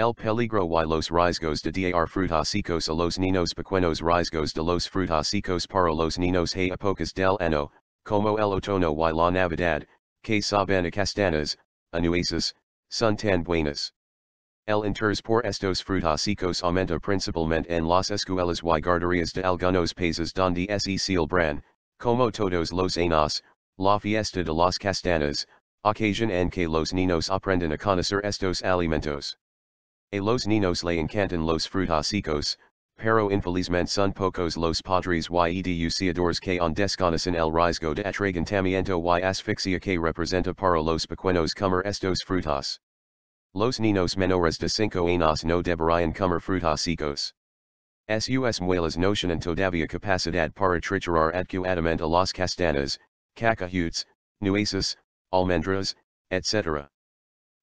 El peligro y los riesgos de dar frutos secos a los niños pequeños riesgos de los frutas frutos secos para los niños hay épocas del año, como el otoño y la navidad, que saben a castanas, anueces, son tan buenas. El interés por estos frutas frutos secos aumenta principalmente en las escuelas y guarderías de algunos países donde se celebran, como todos los años, la fiesta de las castanas, ocasión en que los niños aprenden a conocer estos alimentos. A los niños le encantan los frutos secos, pero infelizmente son pocos los padres y educadores que on desconocen el riesgo de atragantamiento y asfixia que representa para los pequeños comer estos frutas. Los niños menores de 5 años no deberían comer frutos secos. Sus muelas no tienen todavía capacidad para triturar adecuadamente las castanas, cacahuetes, nueces, almendras, etc.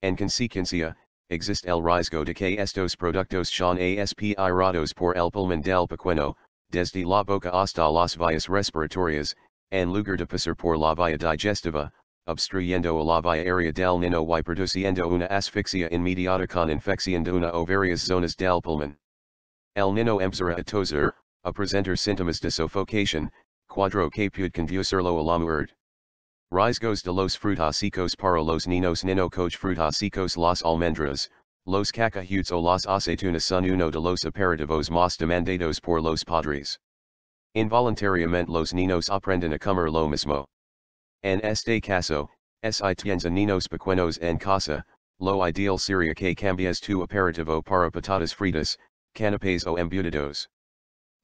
En consecuencia, existe el riesgo de que estos productos sean aspirados por el pulmón del pequeño, desde la boca hasta las vías respiratorias, en lugar de pasar por la vía digestiva, obstruyendo la vía aérea del niño y produciendo una asfixia inmediata con infección de una o varias zonas del pulmón. El niño empezará a toser, a presentar síntomas de sofocación, cuadro que puede conducirlo a la muerte. Riesgos de los frutos secos para los niños nino coach frutos secos las almendras, los cacahuetes o las aceitunas son uno de los aperitivos más demandados por los padres. Involuntariamente los niños aprenden a comer lo mismo. En este caso, si tienes a niños pequeños en casa, lo ideal sería que cambies tu aperitivo para patatas fritas, canapés o embutidos.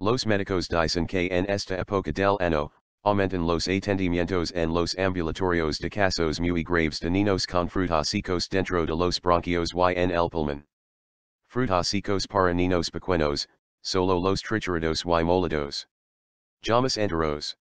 Los médicos dicen que en esta época del año, aumentan los atendimientos en los ambulatorios de casos muy graves de niños con frutos secos dentro de los bronquios y en el pulmón. Frutos secos para niños pequeños, solo los triturados y molados. Llamas enteros.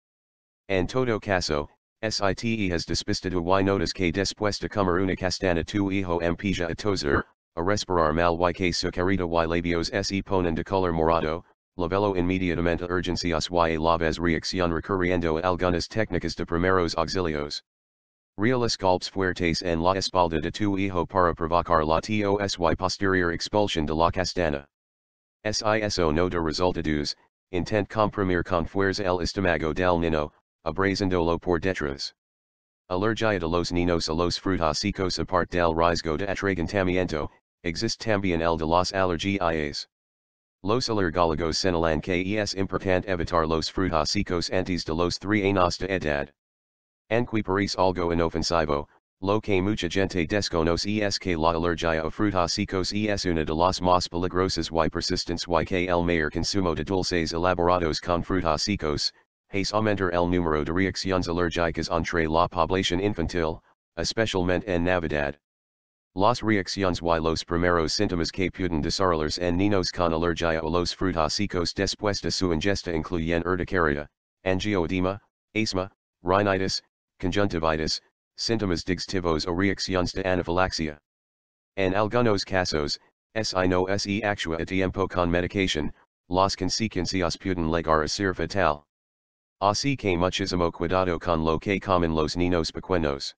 En todo caso, SITE has despistado y notas que después de comer una castana tu hijo empieza a toser, a respirar mal y que su carita y labios se ponen de color morado, Lavelo inmediatamente urgencias y la vez reacción recurriendo a algunas técnicas de primeros auxilios. Reales golpes fuertes en la espalda de tu hijo para provocar la tos y posterior expulsión de la castana. SISO no da resultados, intent comprimir con fuerza el estómago del niño, abrazándolo por detrás. Alergia de los niños a los frutos secos aparte del riesgo de atragantamiento, existe también el de las alergias. Los alergólogos es importante evitar los frutos secos antes de los 3 años de edad. Aunque parece algo inofensivo, lo que mucha gente desconoce es que la alergia a frutos secos es una de las más peligrosas y persistentes y que el mayor consumo de dulces elaborados con frutos secos, hace aumentar el número de reacciones alérgicas entre la población infantil, especialmente en Navidad. Las reacciones y los primeros síntomas que pueden desarrollarse en niños con alergia a los frutos secos después de su ingesta incluyen urticaria, angioedema, asma, rinitis, conjuntivitis, síntomas digestivos o reacciones de anafilaxia. En algunos casos, si no se actúa a tiempo con medicación, las consecuencias pueden llegar a ser fatal. Así que muchísimo cuidado con lo que comen los niños pequeños.